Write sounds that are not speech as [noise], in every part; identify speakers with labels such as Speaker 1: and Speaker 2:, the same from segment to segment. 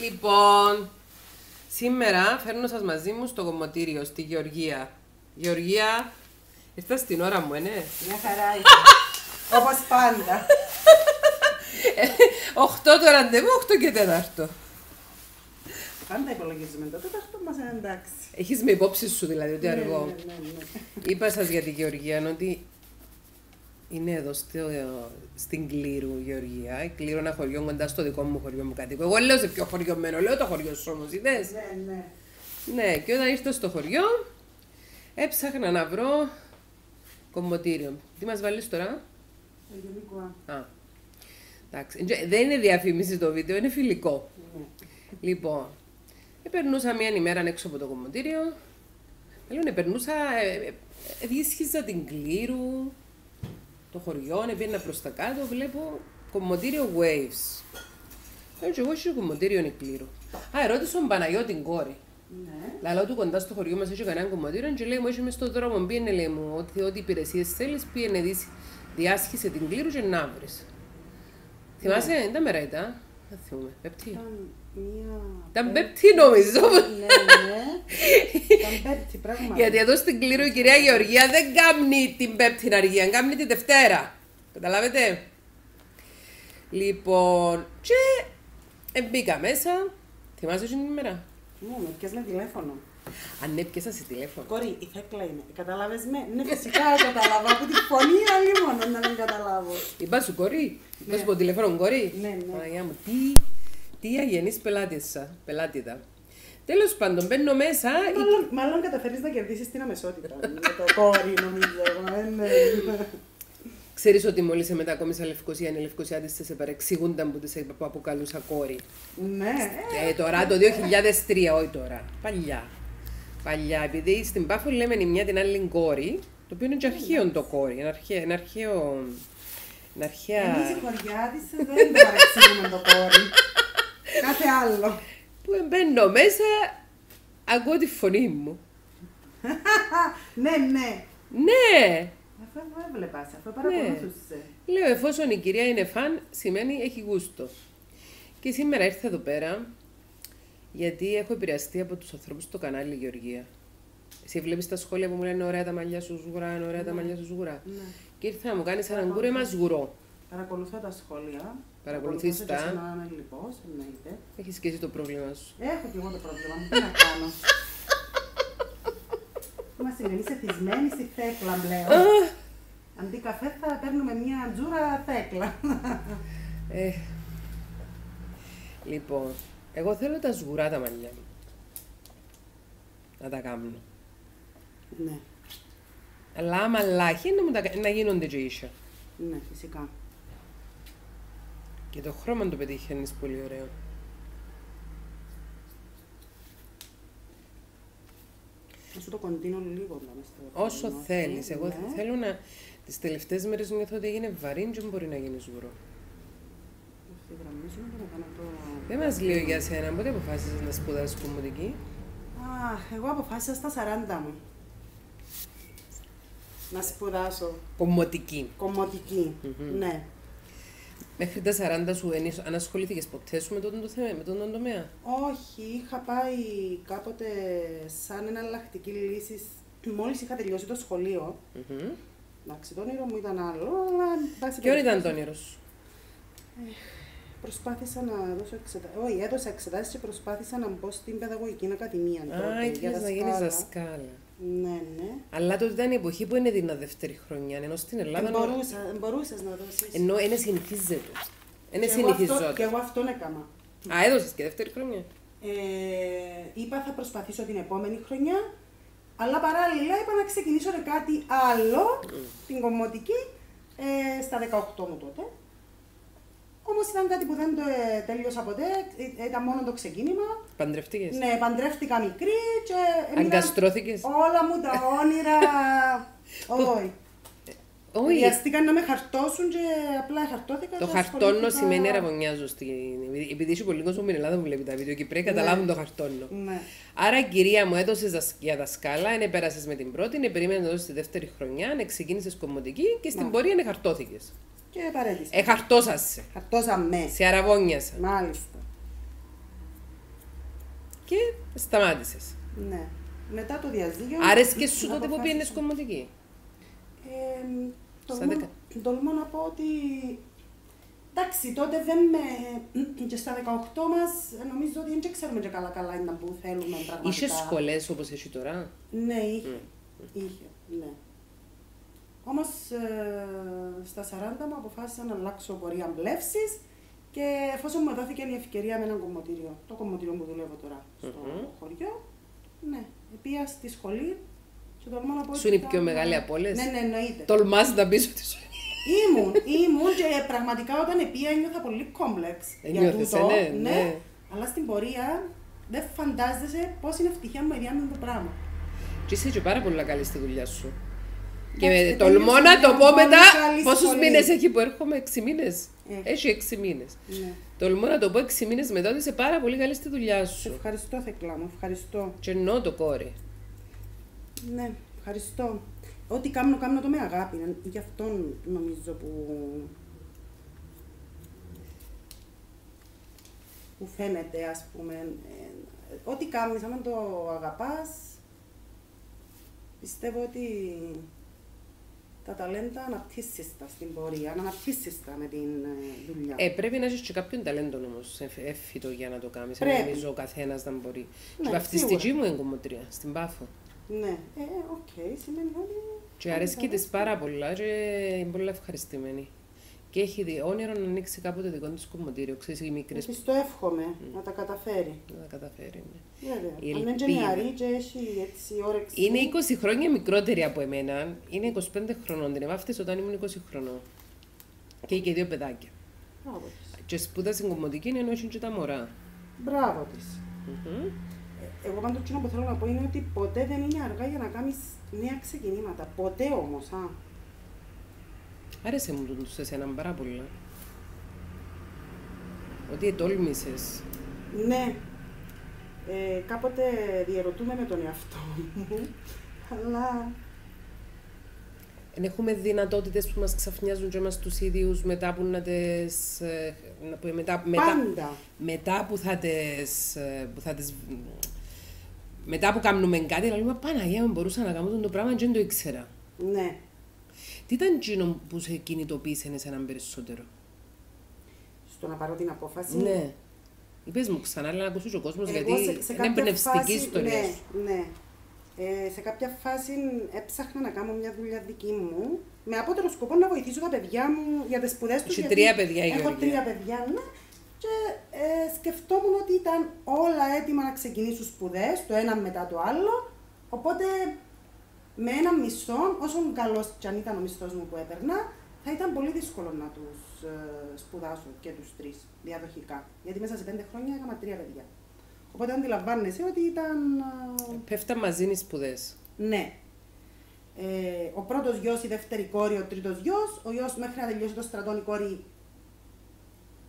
Speaker 1: Λοιπόν, σήμερα φέρνω σας μαζί μου στο κομμωτήριο, στη Γεωργία. Γεωργία, ήρθα στην ώρα μου, είναι.
Speaker 2: Μια χαρά είσαι. [laughs] Όπως πάντα.
Speaker 1: 8 το ραντεβού, 8 και 4.
Speaker 2: Πάντα υπολογίζουμε το τέταρτο μας είναι εντάξει.
Speaker 1: Έχεις με υπόψη σου δηλαδή ότι
Speaker 2: Ναι,
Speaker 1: αργό.
Speaker 2: ναι, ναι, ναι.
Speaker 1: Είπα σας για τη Γεωργία ότι είναι εδώ στο, στην Κλήρου, Γεωργία. Η Κλήρου είναι ένα χωριό κοντά στο δικό μου χωριό μου κατοικώ. Εγώ λέω σε ποιο χωριό μένω, λέω το χωριό σου όμως, είδες;
Speaker 2: Ναι, ναι.
Speaker 1: Ναι, και όταν ήρθα στο χωριό, έψαχνα να βρω κομμωτήριο. Τι μας βάλεις τώρα;
Speaker 2: Το γενικό.
Speaker 1: Α, εντάξει. Εντζε- Δεν είναι διαφήμιση το βίντεο, είναι φιλικό.
Speaker 2: Ναι.
Speaker 1: Λοιπόν, ε, περνούσα μία ημέρα έξω από το κομμωτήριο. Λέω, ναι, περνούσα, ε, ε, ε, διέσχιζα την Κλήρου, το χωριό, πήγαινα προς τα κάτω, βλέπω κομμωτήριο Waves. Λέω, και εγώ έχω κομμωτήριο είναι Κλήρου. Α, ερώτησα τον Παναγιώτη την κόρη.
Speaker 2: Ναι.
Speaker 1: Λαλό του κοντά στο χωριό μας έχει κανένα κομμωτήριο και λέει μου είσαι μες στον δρόμο, πήγαινε λέει μου ότι ό,τι υπηρεσίες θέλεις πήγαινε δεις, διάσχισε την κλήρου και να βρεις. Θυμάσαι, δεν τα μέρα ήταν, δεν θυμούμαι, πέπτη.
Speaker 2: Ήταν μία...
Speaker 1: Ήταν πέπτη νομίζω.
Speaker 2: Ναι, ναι. Ήταν πέπτη, πράγματι.
Speaker 1: Γιατί εδώ στην κλήρου η κυρία Γεωργία δεν κάνει την πέπτη αργία, κάνει τη Δευτέρα. Καταλάβετε; Λοιπόν, και ε, μπήκα μέσα. Θυμάσαι την ημέρα;
Speaker 2: Ναι, με πιες με τηλέφωνο.
Speaker 1: Αν έπιασα σε τηλέφωνο.
Speaker 2: Κορή, η Θέκλα είναι. Κατάλαβες με; Ναι, φυσικά κατάλαβα. Από τη φωνή άλλη μόνο να μην καταλάβω.
Speaker 1: Είπα σου κορή, είπα
Speaker 2: Ναι.
Speaker 1: σου από τηλέφωνο κορή.
Speaker 2: Ναι, ναι.
Speaker 1: Παναγιά μου, τι, τι αγενής πελάτησα, πελάτητα. Τέλος πάντων, μπαίνω μέσα, η-
Speaker 2: Μάλλον, μάλλον καταφέρεις να κερδίσεις την αμεσότητα. με το κόρη, νομίζω. εγώ, ε, ναι.
Speaker 1: ξέρεις ότι μόλις σε μετακόμισα Λευκοσία, είναι Λευκοσία της σε παρεξηγούνταν που της είπα- που αποκαλούσα κόρη.
Speaker 2: Ναι.
Speaker 1: Ε, τώρα το 2003, όχι τώρα, παλιά. Παλιά, επειδή στην Πάφο λέμε η μια την άλλη κόρη, το οποίο είναι και αρχαίο το κόρη, είναι αρχαίο, είναι αρχαίο, είναι αρχαία...
Speaker 2: Εμείς οι χωριάτες δεν το παρεξηγούμε το κόρη. Κάθε άλλο.
Speaker 1: Που μπαίνω μέσα, ακούω τη φωνή μου. [laughs]
Speaker 2: ναι, ναι.
Speaker 1: Ναι!
Speaker 2: Αφού εγώ έβλεπα, αφού παρακολουθούσε.
Speaker 1: Λέω, εφόσον η κυρία είναι φαν, σημαίνει έχει γούστο. Και σήμερα ήρθα εδώ πέρα, γιατί έχω επηρεαστεί από τους ανθρώπους στο κανάλι Γεωργία. Εσύ βλέπεις τα σχόλια που μου λένε ωραία τα μαλλιά σου σγουρά, είναι ωραία τα μαλλιά σου σγουρά.
Speaker 2: Ναι.
Speaker 1: Και ήρθα να μου κάνεις έναν κούρεμα σγουρό.
Speaker 2: Παρακολουθώ τα σχόλια.
Speaker 1: Παρακολουθείς
Speaker 2: Παρακολουθώ
Speaker 1: τα;
Speaker 2: και σε έναν λοιπός, εννοείται.
Speaker 1: Έχεις και εσύ το πρόβλημα σου.
Speaker 2: Έχω και εγώ το πρόβλημα μου, τι να κάνω. Είμαστε εμείς εθισμένοι στη θέκλα πλέον. Αντί καφέ θα παίρνουμε μια τζούρα θέκλα.
Speaker 1: Ε, λοιπόν, εγώ θέλω τα σγουρά τα μαλλιά μου. Να τα κάνω.
Speaker 2: ναι,
Speaker 1: Αλλά άμα λάχει να, μου τα, κα- να γίνονται και ίσια.
Speaker 2: ναι, φυσικά.
Speaker 1: Και το χρώμα το πετύχαινες πολύ ωραίο.
Speaker 2: Να σου το κοντίνω λίγο να μες στο
Speaker 1: Όσο
Speaker 2: κοντίνω,
Speaker 1: θέλεις. Εγώ
Speaker 2: ναι.
Speaker 1: θέλω να... Τις τελευταίες μέρες νιώθω ότι έγινε βαρύν και μπορεί να γίνει σγουρό.
Speaker 2: Ευθυγραμμίζουμε και να κάνω το...
Speaker 1: Δεν μας λέει για σένα. Πότε αποφάσισες να σπουδάσεις κομμωτική.
Speaker 2: Α, εγώ αποφάσισα στα 40 μου. Να σπουδάσω
Speaker 1: Κομμωτική.
Speaker 2: κομμωτική. Ναι.
Speaker 1: Μέχρι τα 40 σου ενίσ- αν ασχολήθηκες ποτέ σου με τον, το θέμα, με τον, τον τομέα;
Speaker 2: Όχι, είχα πάει κάποτε σαν εναλλακτική λύση. Μόλις είχα τελειώσει το σχολείο.
Speaker 1: Μμμ.
Speaker 2: Εντάξει, το όνειρο μου ήταν άλλο, αλλά εντάξει,
Speaker 1: Ποιο ήταν το
Speaker 2: περιπτώσει,
Speaker 1: όνειρο σου;
Speaker 2: Προσπάθησα να δώσω εξετάσεις. Όχι, έδωσα εξετάσεις και προσπάθησα να μπω στην παιδαγωγική ακαδημία. τότε,
Speaker 1: Α,
Speaker 2: για
Speaker 1: ήθελες να γίνεις
Speaker 2: δασκάλα.
Speaker 1: Δασκάλα.
Speaker 2: Ναι, ναι.
Speaker 1: Αλλά τότε ήταν η εποχή που είναι δίνα δεύτερη χρονιά, ενώ στην Ελλάδα...
Speaker 2: Ε, μπορούσα, μπορούσες να δώσεις.
Speaker 1: Ενώ είναι συνηθίζεται. Είναι
Speaker 2: Και εγώ αυτό- Και
Speaker 1: συνηθιζόταν.
Speaker 2: εγώ αυτόν έκανα.
Speaker 1: Α, έδωσες και δεύτερη χρονιά.
Speaker 2: Ε, είπα θα προσπαθήσω την επόμενη χρονιά, αλλά παράλληλα είπα να ξεκινήσω και κάτι άλλο, την κομμωτική, ε, στα 18 μου τότε. Όμως ήταν κάτι που δεν το ε, τέλειωσα ποτέ, ε, ήταν μόνο το ξεκίνημα.
Speaker 1: Παντρευτήκες.
Speaker 2: Ναι, παντρεύτηκα μικρή και έμεινα
Speaker 1: Αγκαστρώθηκες;
Speaker 2: όλα μου τα όνειρα. Όχι.
Speaker 1: Όχι.
Speaker 2: Βιαστήκαν να με χαρτώσουν και απλά χαρτώθηκα.
Speaker 1: Το
Speaker 2: και
Speaker 1: χαρτόνο
Speaker 2: ασχολήθηκα-
Speaker 1: σημαίνει αραβωνιάζω. Στην... Επειδή είσαι πολύ κόσμος στην Ελλάδα που βλέπει τα βίντεο Κυπρέοι, καταλάβουν το χαρτόνο.
Speaker 2: Ναι.
Speaker 1: Άρα, κυρία μου, έδωσε για δασκάλα, είναι πέρασε με την πρώτη, είναι περίμενε να δώσεις τη δεύτερη χρονιά, να ξεκίνησες κομμωτική και στην
Speaker 2: Ναι.
Speaker 1: πορεία είναι χαρτώθηκε.
Speaker 2: Και παρέτησα.
Speaker 1: Ε, χαρτόσασε.
Speaker 2: Χαρτώσαμε.
Speaker 1: Σε αραβόνιασα.
Speaker 2: Μάλιστα.
Speaker 1: Και σταμάτησες.
Speaker 2: Ναι. Μετά το διαζύγιο.
Speaker 1: Άρεσκες σου τότε που
Speaker 2: αποφάσισα-
Speaker 1: πήγαινες κομμωτική;
Speaker 2: Ε,
Speaker 1: Στα
Speaker 2: τολμώ,
Speaker 1: δεκα-
Speaker 2: τολμώ να πω ότι. Εντάξει, τότε δεν με. και στα 18 μας νομίζω ότι δεν ξέρουμε και καλά καλά είναι που θέλουμε πραγματικά.
Speaker 1: Είχε σχολές όπως έχει τώρα;
Speaker 2: Ναι, είχε. Είχε, ναι. Όμως στα 40 μου αποφάσισα να αλλάξω πορεία μπλεύσης και εφόσον μου δόθηκε η ευκαιρία με ένα κομμωτήριο, το κομμωτήριο που δουλεύω τώρα στο
Speaker 1: Μμμ.
Speaker 2: χωριό, ναι, πήγα στη σχολή και τολμώ να πω
Speaker 1: Σου
Speaker 2: ότι
Speaker 1: είναι η
Speaker 2: ήταν-
Speaker 1: πιο μεγάλη από όλες;
Speaker 2: Ναι, ναι, εννοείται.
Speaker 1: Τολμάς να πεις ότι σου.
Speaker 2: Ήμουν, ήμουν και πραγματικά όταν πήγα ένιωθα πολύ κόμπλεξ για
Speaker 1: Ένιωθες,
Speaker 2: τούτο.
Speaker 1: ε, ναι, ναι.
Speaker 2: Αλλά στην πορεία δεν φαντάζεσαι πώς είναι ευτυχία μου η το πράγμα.
Speaker 1: Και είσαι και πάρα πολύ καλή στη δουλειά σου. Και
Speaker 2: Εντάξει,
Speaker 1: με τολμώ
Speaker 2: τέλειωσα
Speaker 1: να το
Speaker 2: μια
Speaker 1: πω
Speaker 2: πολύ
Speaker 1: μετά
Speaker 2: καλή
Speaker 1: πόσους
Speaker 2: σχολή.
Speaker 1: μήνες έχει που έρχομαι, 6 μήνες.
Speaker 2: Έχει.
Speaker 1: Έχει 6 μήνες.
Speaker 2: Ναι.
Speaker 1: Τολμώ να το πω 6 μήνες μετά ότι είσαι πάρα πολύ καλή στη δουλειά
Speaker 2: Σε
Speaker 1: σου.
Speaker 2: ευχαριστώ, Θεκλά μου, ευχαριστώ.
Speaker 1: Και εννοώ το κόρη.
Speaker 2: Ναι, ευχαριστώ. Ό,τι κάνω, κάνω το με αγάπη. Γι' αυτό νομίζω που... που φαίνεται, ας πούμε. ε, ό,τι κάνεις, άμα το αγαπάς, πιστεύω ότι τα ταλέντα αναπτύσσεις τα στην πορεία, να αναπτύσσεις τα με την ε, δουλειά.
Speaker 1: Ε, πρέπει να έχεις και κάποιον ταλέντο όμως, έφυτο για να το κάνεις.
Speaker 2: Πρέπει.
Speaker 1: Νομίζω ο καθένας να μπορεί.
Speaker 2: Ναι,
Speaker 1: και βαφτιστική
Speaker 2: σίγουρα.
Speaker 1: μου είναι κομμωτρία, στην Πάφο.
Speaker 2: Ναι, ε, οκ, σημαίνει ότι...
Speaker 1: Και αρέσκει της πάρα πολλά και είναι πολύ ευχαριστημένη. Και έχει δει όνειρο να ανοίξει κάποτε δικό της κομμωτήριο. Ξέρεις, οι μικρέ
Speaker 2: Της το εύχομαι να τα καταφέρει.
Speaker 1: που να καταφέρει. Ναι.
Speaker 2: Βέβαια.
Speaker 1: Η
Speaker 2: Αν είναι και
Speaker 1: ελπίδα.
Speaker 2: νεαρή και έχει έτσι όρεξη.
Speaker 1: Είναι 20 χρόνια μικρότερη από εμένα. Είναι 25 χρονών. Την εβάφτισε όταν ήμουν 20 χρονών. Και είχε και δύο παιδάκια.
Speaker 2: Μπράβο της.
Speaker 1: Και σπούδασε κομμωτική ενώ έχει και τα μωρά.
Speaker 2: Μπράβο της.
Speaker 1: Μμμ.
Speaker 2: Ε, Εγώ πάντως εκείνο που θέλω να πω είναι ότι ποτέ δεν είναι αργά για να κάνεις νέα ξεκινήματα. Ποτέ όμως, α.
Speaker 1: Άρεσε μου το σε εσένα πάρα πολύ. Ότι ετόλμησες.
Speaker 2: Ναι. Ε, κάποτε διαρωτούμε με τον εαυτό μου, αλλά
Speaker 1: Εν έχουμε δυνατότητες που μας ξαφνιάζουν και εμάς τους ίδιους μετά που να τις, ε, να πω, μετά, μετά,
Speaker 2: πάντα.
Speaker 1: μετά που θα τις, ε, που θα τις μετά που κάνουμε κάτι, να λέμε Παναγία μου μπορούσα να κάνω το πράγμα και δεν το ήξερα.
Speaker 2: Ναι.
Speaker 1: Τι ήταν εκείνο που σε κινητοποίησε εσέναν περισσότερο;
Speaker 2: Στο να πάρω την απόφαση;
Speaker 1: Ναι. Είπες μου ξανά, αλλά να ακούσει και ο κόσμος,
Speaker 2: Εγώ
Speaker 1: γιατί
Speaker 2: σε- σε
Speaker 1: είναι
Speaker 2: κάποια
Speaker 1: εμπνευστική
Speaker 2: φάση-
Speaker 1: ιστορία
Speaker 2: ναι,
Speaker 1: σου.
Speaker 2: Ναι. Ε, σε κάποια φάση έψαχνα να κάνω μια δουλειά δική μου με απότερο σκοπό να βοηθήσω τα παιδιά μου για τις σπουδές τους.
Speaker 1: Έχει
Speaker 2: γιατί
Speaker 1: τρία παιδιά η
Speaker 2: Έχω
Speaker 1: Γεωργία.
Speaker 2: τρία παιδιά, ναι. Και ε, σκεφτόμουν ότι ήταν όλα έτοιμα να ξεκινήσουν σπουδές, το ένα μετά το άλλο. Οπότε με ένα μισθό, όσο καλός κι αν ήταν ο μισθός μου που έπαιρνα, θα ήταν πολύ δύσκολο να τους ε, σπουδάσω και τους τρεις διαδοχικά. Γιατί μέσα σε πέντε χρόνια έκανα τρία παιδιά. Οπότε αντιλαμβάνεσαι ότι ήταν. ε,
Speaker 1: Πέφτα μαζί οι σπουδές.
Speaker 2: ναι. Ε, ο πρώτος γιος, η δεύτερη κόρη, ο τρίτος γιος. Ο γιος μέχρι να τελειώσει το στρατόν, η κόρη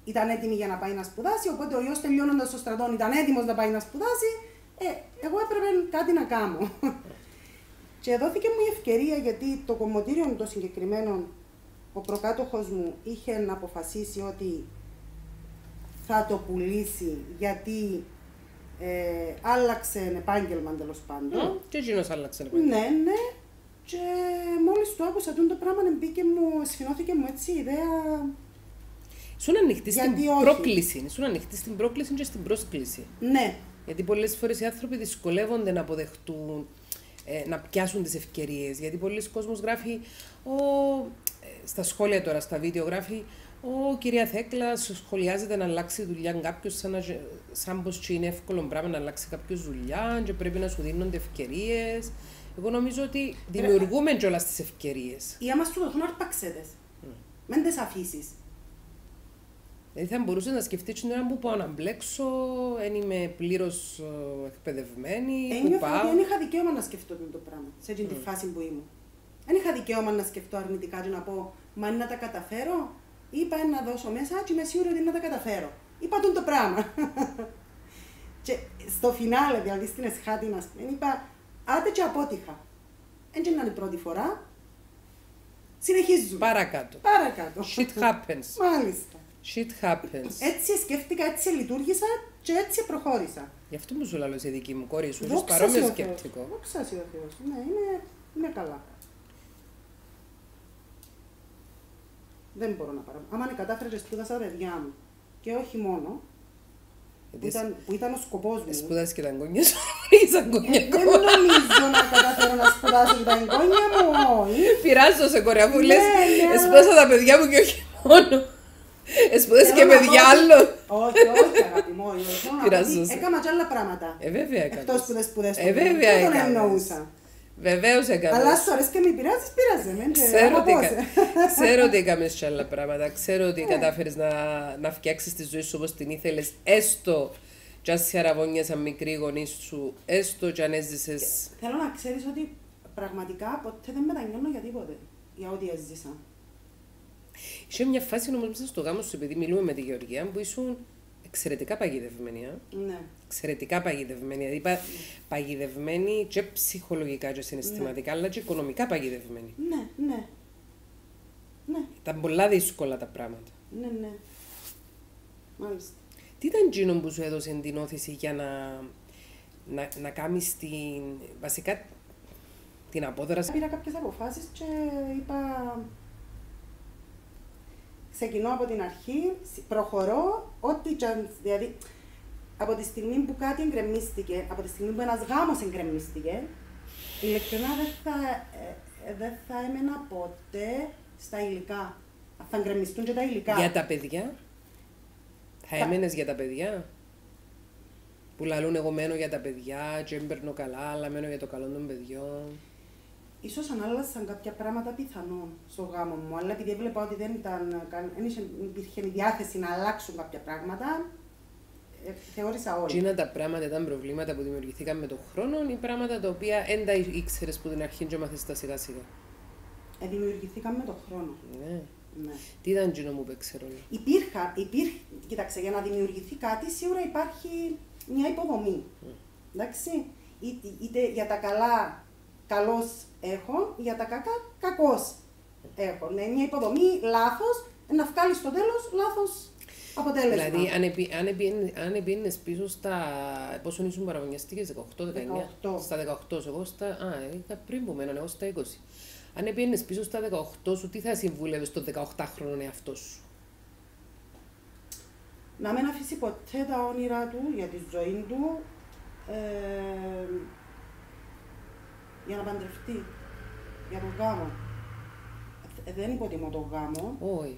Speaker 2: ήταν έτοιμη για να πάει να σπουδάσει. Οπότε ο γιος τελειώνοντας το στρατόν ήταν έτοιμος να πάει να σπουδάσει. Ε, εγώ έπρεπε κάτι να κάνω. Και δόθηκε μου η ευκαιρία γιατί το κομμωτήριο το συγκεκριμένο, ο προκάτοχος μου είχε να αποφασίσει ότι θα το πουλήσει γιατί ε, άλλαξε επάγγελμα τέλος πάντων.
Speaker 1: Μμ, Και εκείνος άλλαξε. ρε
Speaker 2: Ναι,
Speaker 1: παιδί.
Speaker 2: ναι. Και μόλις το άκουσα τούτο το πράγμα μπήκε μου, σφινώθηκε μου έτσι η ιδέα.
Speaker 1: Ήσουν ανοιχτή στην
Speaker 2: Γιατί όχι;
Speaker 1: πρόκληση. Ήσουν ανοιχτή στην πρόκληση και στην πρόσκληση.
Speaker 2: Ναι,
Speaker 1: Γιατί πολλές φορές οι άνθρωποι δυσκολεύονται να αποδεχτούν, ε, να πιάσουν τις ευκαιρίες. Γιατί πολλοί κόσμος γράφει, ο, ε, στα σχόλια τώρα, στα βίντεο γράφει, ο κυρία Θέκλα σχολιάζεται να αλλάξει δουλειά κάποιος, σαν, να, σαν πως είναι εύκολο πράγμα να αλλάξει κάποιος δουλειά και πρέπει να σου δίνονται ευκαιρίες. Εγώ νομίζω ότι δημιουργούμε κιόλας τις ευκαιρίες.
Speaker 2: ή άμα σου δοθούν αρπαξέτες. Μεν τις αφήσεις.
Speaker 1: Δηλαδή θα μπορούσε να σκεφτεί την ώρα που πάω να μπλέξω, δεν είμαι πλήρως εκπαιδευμένη, που
Speaker 2: Ένιωθα
Speaker 1: πάω.
Speaker 2: ότι δεν είχα δικαίωμα να σκεφτώ τούτο το πράγμα, σε αυτή τη φάση που ήμουν. Δεν είχα δικαίωμα να σκεφτώ αρνητικά και να πω, μα είναι να τα καταφέρω, είπα να δώσω μέσα και είμαι σίγουρη ότι είναι να τα καταφέρω. Είπα τούτο το πράγμα. [laughs] και στο φινάλε, δηλαδή στην εσχάτη, να πούμε, είπα, άντε και απότυχα. Έτσι να είναι η πρώτη φορά. συνεχίζουμε.
Speaker 1: Παρακάτω.
Speaker 2: Παρακάτω.
Speaker 1: Shit happens. [laughs]
Speaker 2: Μάλιστα.
Speaker 1: Shit happens.
Speaker 2: Έτσι σκέφτηκα, έτσι λειτουργήσα και έτσι προχώρησα.
Speaker 1: Γι' αυτό μου σου λέω σε δική μου κόρη σου. Είσαι
Speaker 2: Δόξα
Speaker 1: παρόμοιο
Speaker 2: σοι ο Θεός.
Speaker 1: σκεπτικό.
Speaker 2: Δόξα σοι ο Θεός. Ναι, είναι, είναι καλά. Δεν μπορώ να παραμείνω. Άμα είναι κατάφερες και σπούδασα τα παιδιά μου. Και όχι μόνο. Που
Speaker 1: Γιατί
Speaker 2: ήταν, που ήταν ο σκοπός μου.
Speaker 1: σπούδασες και τα εγγόνια σου. [laughs] Είσαι
Speaker 2: Ε,
Speaker 1: εγγόνια
Speaker 2: δεν νομίζω να καταφέρω να σπουδάσω και τα εγγόνια μου, όχι.
Speaker 1: Πειράζω σε κορέα που
Speaker 2: Ναι,
Speaker 1: λες
Speaker 2: ναι,
Speaker 1: Εσπούδασα τα παιδιά μου και όχι μόνο. Εσπούδασε και
Speaker 2: Θέλω να
Speaker 1: παιδιά
Speaker 2: πω ότι-
Speaker 1: άλλων.
Speaker 2: Όχι, όχι, αγάπη μου, όχι. όχι. Θέλω να πω
Speaker 1: Πειράζω
Speaker 2: ότι
Speaker 1: σε.
Speaker 2: Έκανα και άλλα πράγματα.
Speaker 1: Ε, βέβαια
Speaker 2: Εκτός
Speaker 1: έκανες.
Speaker 2: που δεν σπουδές
Speaker 1: Ε, βέβαια
Speaker 2: Δεν τον
Speaker 1: έκανες.
Speaker 2: εννοούσα.
Speaker 1: Βεβαίως έκανες.
Speaker 2: Αλλά σου αρέσει και με πειράζεις, πειράζε με. και
Speaker 1: Ξέρω ότι,
Speaker 2: αγαπώς
Speaker 1: κα...
Speaker 2: σε.
Speaker 1: ξέρω ότι [laughs] έκαμες και άλλα πράγματα. Ξέρω
Speaker 2: Ναι.
Speaker 1: ότι κατάφερες να, να φτιάξεις τη ζωή σου όπως την ήθελες, έστω κι αν σε αραβώνιασαν μικροί γονεί σου, έστω κι αν έζησες.
Speaker 2: Θέλω να ξέρεις ότι πραγματικά ποτέ δεν μετανιώνω για τίποτε. Για ό,τι έζησα.
Speaker 1: Είχε μια φάση όμω μέσα στο γάμος σου, επειδή μιλούμε με τη Γεωργία, που ήσουν εξαιρετικά παγιδευμένη. α.
Speaker 2: Ναι.
Speaker 1: Εξαιρετικά παγιδευμένη. Δηλαδή, πα... παγιδευμένη και ψυχολογικά και συναισθηματικά, αλλά και οικονομικά παγιδευμένη.
Speaker 2: Ναι, ναι. Ναι,
Speaker 1: Ήταν πολλά δύσκολα τα πράγματα.
Speaker 2: ναι, ναι. Μάλιστα.
Speaker 1: Τι ήταν εκείνο που σου έδωσε την όθηση για να, να, να κάνεις την, βασικά την απόδραση;
Speaker 2: Πήρα κάποιες αποφάσεις και είπα... Ξεκινώ από την αρχή, προχωρώ, ό,τι και αν- δηλαδή από τη στιγμή που κάτι εγκρεμίστηκε, από τη στιγμή που ένας γάμος εγκρεμίστηκε, ειλικρινά δεν θα, ε, ε, δεν θα έμενα ποτέ στα υλικά. Θα εγκρεμιστούν και τα υλικά.
Speaker 1: Για τα παιδιά; Θα
Speaker 2: Τα-
Speaker 1: έμενες για τα παιδιά; Που λαλούν εγώ μένω για τα παιδιά και δεν παίρνω καλά, αλλά μένω για το καλό των παιδιών.
Speaker 2: Ίσως αν άλλασαν κάποια πράγματα πιθανόν στο γάμο μου, αλλά επειδή έβλεπα ότι δεν, ήταν, καν- δεν είχε- υπήρχε η διάθεση να αλλάξουν κάποια πράγματα, ε, θεώρησα όλοι.
Speaker 1: Τι είναι τα πράγματα, ήταν προβλήματα που δημιουργηθήκαν με τον χρόνο ή πράγματα τα οποία δεν τα ήξερες που την αρχή και μάθες τα σιγά σιγά;
Speaker 2: Ε, δημιουργηθήκαν με τον χρόνο.
Speaker 1: Ναι.
Speaker 2: Ναι.
Speaker 1: Τι ήταν εκείνο που παίξε ρόλο.
Speaker 2: Υπήρχα, υπήρχε, κοίταξε, για να δημιουργηθεί κάτι σίγουρα υπάρχει μια υποδομή. Εντάξει, είτε, είτε για τα καλά καλός έχω, για τα κακά κακός έχω. Ναι, μια υποδομή λάθος, να βγάλεις στο τέλος λάθος αποτέλεσμα.
Speaker 1: Δηλαδή, αν, επί, αν, επί, αν επίενες πίσω στα. Πόσο ήσουν παραγωνιαστικές, 18-19.
Speaker 2: 18.
Speaker 1: Στα 18, εγώ στα. Α, είχα πριν που μένω, εγώ στα 20. Αν επίενες πίσω στα 18 σου, τι θα συμβούλευες στον 18χρονο εαυτό σου;
Speaker 2: να μην αφήσει ποτέ τα όνειρά του για τη ζωή του ε, για να παντρευτεί, για τον γάμο. Ε, δεν υποτιμώ τον γάμο,
Speaker 1: Όχι.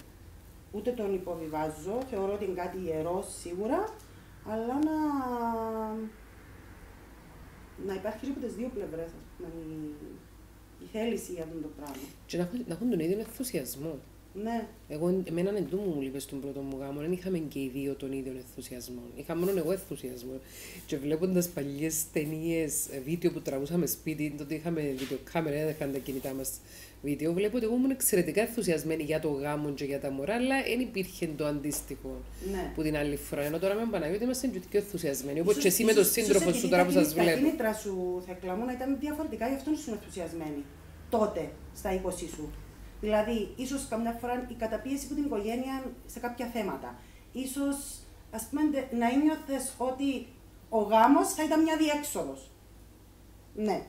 Speaker 2: ούτε τον υποβιβάζω, θεωρώ ότι είναι κάτι ιερό σίγουρα, αλλά να, να υπάρχει και από τις δύο πλευρές, ας πούμε, η, η θέληση για αυτό το πράγμα.
Speaker 1: Και να, έχουν- να έχουν τον ίδιο ενθουσιασμό.
Speaker 2: Ναι,
Speaker 1: Εγώ, εμένα εν τω μου λείπει στον πρώτο μου γάμο, δεν είχαμε και οι δύο τον ίδιο ενθουσιασμό. Είχα μόνο εγώ ενθουσιασμό. Και βλέποντας παλιές ταινίες, βίντεο που τραβούσαμε σπίτι, τότε είχαμε βιντεοκάμερα, δεν είχαν τα κινητά μας βίντεο. Βλέπω ότι εγώ ήμουν εξαιρετικά ενθουσιασμένη για το γάμο και για τα μωρά, αλλά δεν υπήρχε το αντίστοιχο
Speaker 2: ναι.
Speaker 1: που την άλλη φορά. Ενώ τώρα με τον Παναγιώτη είμαστε και πιο ενθουσιασμένοι. Όπως
Speaker 2: Ίσως-
Speaker 1: και εσύ με τον
Speaker 2: ίσως-
Speaker 1: σύντροφο
Speaker 2: ίσως
Speaker 1: σου
Speaker 2: επειδή
Speaker 1: τώρα που
Speaker 2: τα
Speaker 1: σας
Speaker 2: κίνη- Τα
Speaker 1: βλέπω.
Speaker 2: κίνητρα σου, θα εκλαμώ, να ήταν διαφορετικά, γι' αυτό ήσουν ενθουσιασμένοι. Τότε, στα 20 σου. Δηλαδή, ίσως καμιά φορά η καταπίεση από την οικογένεια σε κάποια θέματα. Ίσως, ας πούμε, ντε- να ένιωθες ότι ο γάμος θα ήταν μια διέξοδος. Ναι.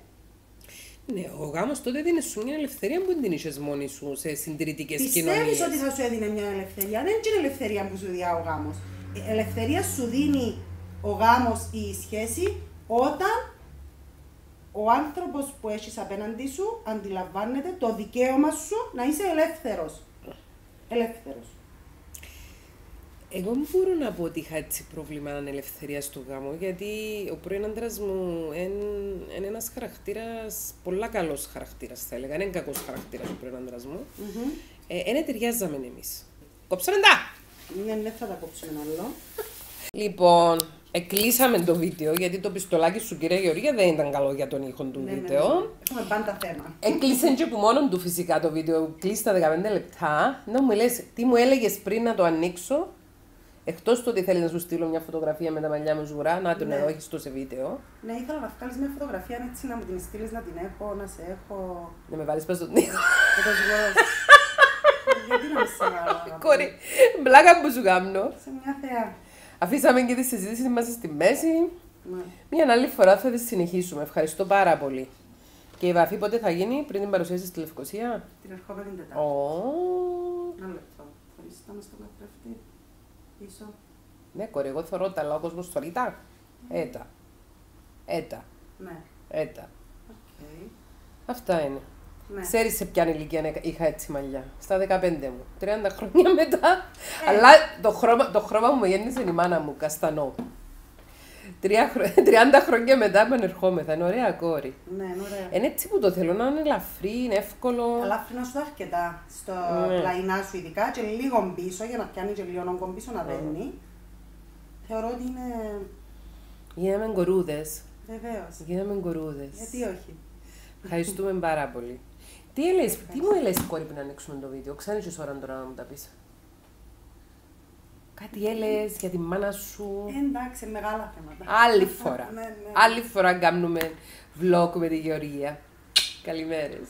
Speaker 1: Ναι, ο γάμος τότε δίνει σου μια ελευθερία που δεν την είχες μόνη σου σε συντηρητικές κοινωνίες.
Speaker 2: Πιστεύεις ότι θα σου έδινε μια ελευθερία; Δεν είναι η ελευθερία που σου διά ο γάμος. Η ελευθερία σου δίνει ο γάμος ή η σχέση όταν ο άνθρωπος που έχεις απέναντί σου αντιλαμβάνεται το δικαίωμα σου να είσαι ελεύθερος. Ελεύθερος.
Speaker 1: Εγώ μπορώ να πω ότι είχα έτσι πρόβλημα ελευθερία στο γάμο, γιατί ο πρώην άντρας μου είναι ένας χαρακτήρας, πολλά καλός χαρακτήρας, θα έλεγα. Είναι κακός χαρακτήρας ο πρώην άντρας μου. Ε, δεν ταιριάζαμε εμείς. Κόψαμε τα!
Speaker 2: Ναι, δεν θα τα κόψουμε άλλο.
Speaker 1: Λοιπόν, εκλείσαμε το βίντεο, γιατί το πιστολάκι σου, κυρία Γεωργία, δεν ήταν καλό για τον ήχο του
Speaker 2: Ναι, ναι,
Speaker 1: βίντεο.
Speaker 2: ναι. Έχουμε πάντα θέμα.
Speaker 1: Έκλεισε και που μόνο του φυσικά το βίντεο, κλείσει τα 15 λεπτά. Να μου λες, τι μου έλεγες πριν να το ανοίξω, εκτός του ότι θέλεις να σου στείλω μια φωτογραφία με τα μαλλιά μου ζουρά, να τον
Speaker 2: Ναι.
Speaker 1: εδώ έχεις το σε βίντεο.
Speaker 2: Ναι, ήθελα να βγάλεις μια φωτογραφία έτσι να μου την στείλεις, να την έχω, να σε έχω.
Speaker 1: Να με βάλεις πας στον ήχο.
Speaker 2: Και το ζυγό. [laughs] Γιατί να με σε καλά.
Speaker 1: Κόρη, πλάκα που σου κάνω.
Speaker 2: Σε μια θεά.
Speaker 1: Αφήσαμε και τη συζήτηση μας στη μέση.
Speaker 2: Ναι.
Speaker 1: Μια άλλη φορά θα τη συνεχίσουμε. Ευχαριστώ πάρα πολύ. Και η βαφή πότε θα γίνει, πριν την παρουσίαση στη Λευκοσία;
Speaker 2: Την ερχόμενη Τετάρτη.
Speaker 1: Ω,
Speaker 2: Ένα λεπτό. Χωρίς να με στο καθρέφτη. Πίσω.
Speaker 1: ναι, κόρη, εγώ θωρώ τα λόγω κόσμος θωρεί τα. Έτα. Έτα.
Speaker 2: Ναι.
Speaker 1: Έτα.
Speaker 2: Οκ.
Speaker 1: Αυτά είναι.
Speaker 2: Ναι.
Speaker 1: Ξέρεις σε ποια ηλικία είχα έτσι μαλλιά. Στα 15 μου. 30 χρόνια μετά.
Speaker 2: Ε.
Speaker 1: Αλλά το χρώμα, το χρώμα μου γέννησε η μάνα μου, καστανό. Τρία χρο- 30 [laughs] χρόνια μετά επανερχόμεθα. Είναι ωραία κόρη.
Speaker 2: Ναι, είναι ωραία.
Speaker 1: Είναι έτσι που το θέλω να είναι ελαφρύ, είναι εύκολο.
Speaker 2: Αλλά αφήνω σου αρκετά στο
Speaker 1: Ναι.
Speaker 2: πλαϊνά σου ειδικά και λίγο πίσω για να πιάνει και λίγο όγκο πίσω να δένει. Θεωρώ ότι είναι
Speaker 1: Γίναμε κορούδε.
Speaker 2: βεβαίως.
Speaker 1: Γίναμε κορούδε.
Speaker 2: Γιατί όχι;
Speaker 1: Ευχαριστούμε πάρα πολύ. Τι, έλες, τι μου έλεγες κόρη πριν ανοίξουμε το βίντεο, ξέρεις τι ώρα τώρα να μου τα πεις; Κάτι έλεγες για τη μάνα σου.
Speaker 2: Ε, εντάξει, μεγάλα θέματα.
Speaker 1: Άλλη [laughs] φορά.
Speaker 2: Ναι, ναι.
Speaker 1: Άλλη φορά κάνουμε vlog με τη Γεωργία. Καλημέρες.